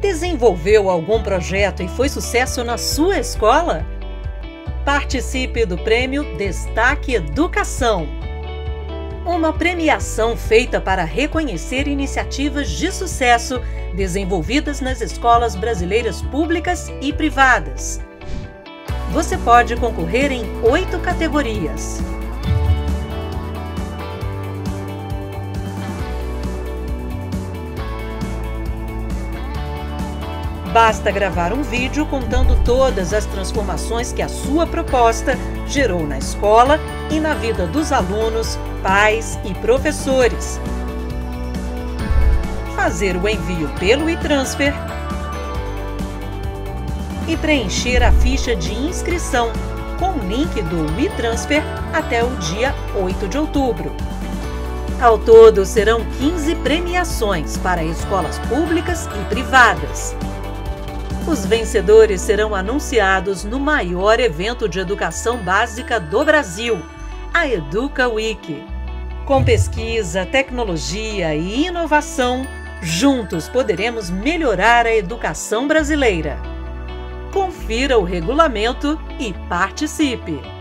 Desenvolveu algum projeto e foi sucesso na sua escola? Participe do prêmio Destaque Educação. Uma premiação feita para reconhecer iniciativas de sucesso desenvolvidas nas escolas brasileiras públicas e privadas. Você pode concorrer em oito categorias. Basta gravar um vídeo contando todas as transformações que a sua proposta gerou na escola e na vida dos alunos, pais e professores. Fazer o envio pelo e-transfer e preencher a ficha de inscrição com o link do e-transfer até o dia 8 de outubro. Ao todo, serão 15 premiações para escolas públicas e privadas. Os vencedores serão anunciados no maior evento de educação básica do Brasil, a Educa Week. Com pesquisa, tecnologia e inovação, juntos poderemos melhorar a educação brasileira. Confira o regulamento e participe!